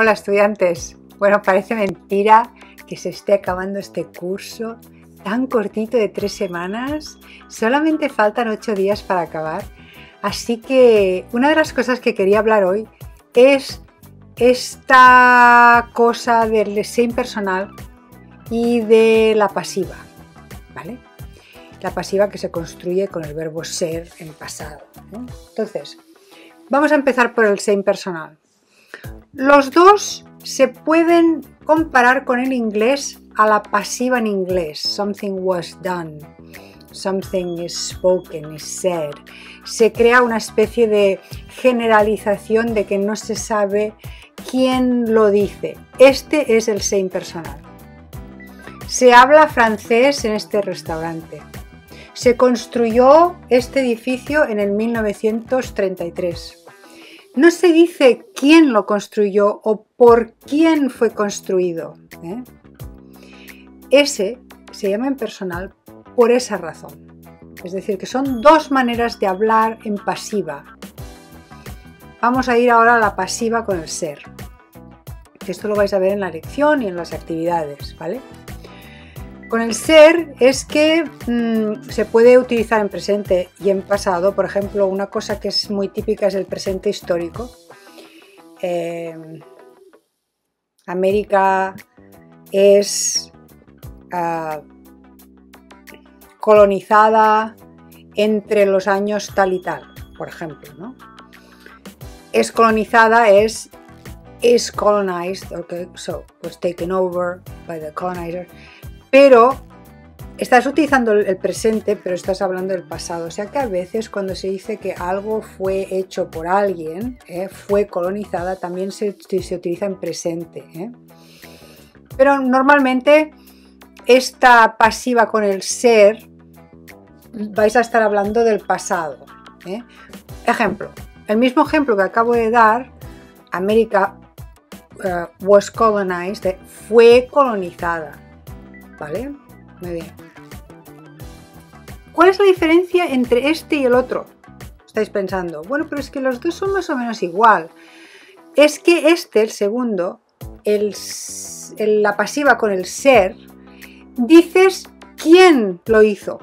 Hola estudiantes. Bueno, parece mentira que se esté acabando este curso tan cortito de tres semanas. Solamente faltan ocho días para acabar. Así que una de las cosas que quería hablar hoy es esta cosa del deseo personal y de la pasiva, ¿vale? La pasiva que se construye con el verbo ser en pasado. Entonces, vamos a empezar por el ser personal. Los dos se pueden comparar con el inglés a la pasiva en inglés. Something was done. Something is spoken, is said. Se crea una especie de generalización de que no se sabe quién lo dice. Este es el ser personal. Se habla francés en este restaurante. Se construyó este edificio en el 1933. No se dice quién lo construyó o por quién fue construido. ¿eh? Ese se llama impersonal por esa razón. Es decir, que son dos maneras de hablar en pasiva. Vamos a ir ahora a la pasiva con el ser. Esto lo vais a ver en la lección y en las actividades, ¿vale? Con el ser es que mm, se puede utilizar en presente y en pasado. Por ejemplo, una cosa que es muy típica es el presente histórico. Em, América es ah, colonizada entre los años tal y tal, por ejemplo. ¿no? Es colonizada es is colonized, okay, so was taken over by the colonizer pero estás utilizando el presente, pero estás hablando del pasado. O sea que a veces cuando se dice que algo fue hecho por alguien, ¿eh? fue colonizada, también se, utiliza en presente. ¿eh? Pero normalmente esta pasiva con el ser, vais a estar hablando del pasado. ¿eh? Ejemplo, el mismo ejemplo que acabo de dar, América was colonized, fue colonizada. ¿Vale? Muy bien. ¿Cuál es la diferencia entre este y el otro? Estáis pensando, bueno, pero es que los dos son más o menos igual. Es que este, el segundo, el, la pasiva con el ser, dices quién lo hizo.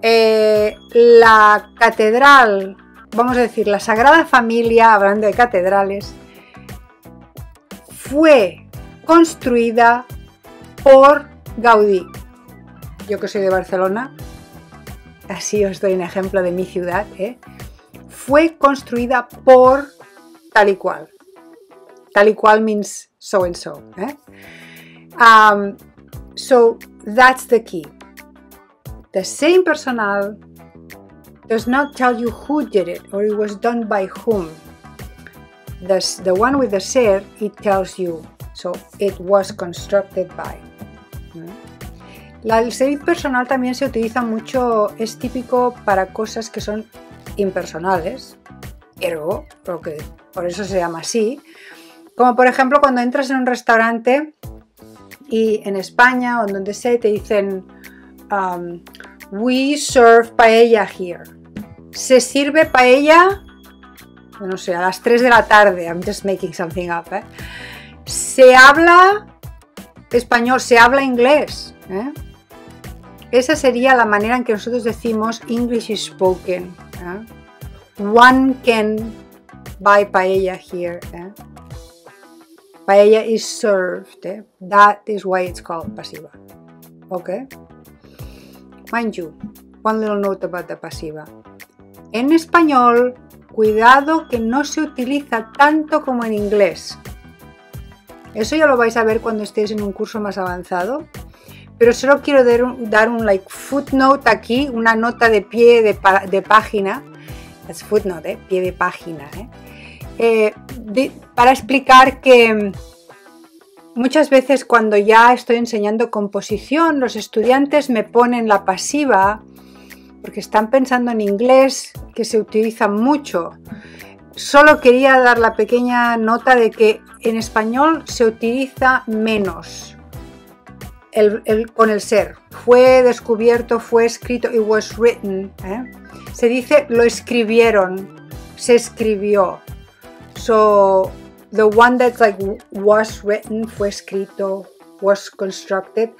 Eh, la catedral, vamos a decir, la Sagrada Familia, hablando de catedrales, fue construida por Gaudí. Yo que soy de Barcelona, así os doy un ejemplo de mi ciudad, ¿eh? fue construida por tal y cual. Tal y cual means so and so. ¿eh? Um, so that's the key. The same personal does not tell you who did it or it was done by whom. The, the one with the ser, it tells you. So it was constructed by. La, el personal también se utiliza mucho, es típico para cosas que son impersonales, ergo, por eso se llama así. Como por ejemplo cuando entras en un restaurante y en España o en donde sea te dicen um, We serve paella here. Se sirve paella, no sé, a las 3 de la tarde. I'm just making something up. ¿eh? Se habla español, se habla inglés. ¿eh? Esa sería la manera en que nosotros decimos English is spoken. ¿eh? One can buy paella here. ¿eh? Paella is served. That is why it's called pasiva. Okay? Mind you, one little note about the pasiva. En español, cuidado que no se utiliza tanto como en inglés. Eso ya lo vais a ver cuando estéis en un curso más avanzado. Pero solo quiero dar un, like footnote aquí, una nota de pie de, página. Es footnote, ¿eh? pie de página. ¿eh? Eh, para explicar que muchas veces cuando ya estoy enseñando composición, los estudiantes me ponen la pasiva porque están pensando en inglés que se utiliza mucho. Solo quería dar la pequeña nota de que en español se utiliza menos con el ser. Fue descubierto, fue escrito, it was written. ¿eh? Se dice lo escribieron, se escribió. So, the one that's like was written, fue escrito, was constructed,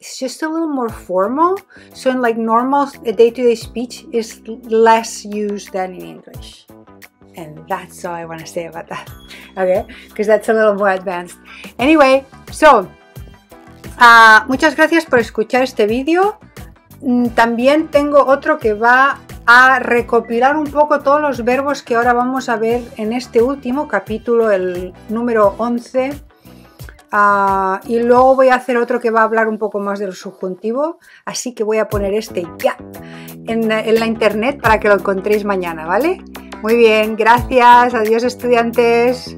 it's just a little more formal. So in like normal day-to-day speech is less used than in English. And that's all I want to say about that. Okay, because that's a little more advanced. Anyway, so uh, muchas gracias por escuchar este vídeo. Mm, también tengo otro que va a recopilar un poco todos los verbos que ahora vamos a ver en este último capítulo, el número 11. Ah, y luego voy a hacer otro que va a hablar un poco más del subjuntivo, así que voy a poner este ya en, en la internet para que lo encontréis mañana, ¿vale? Muy bien, gracias, adiós estudiantes.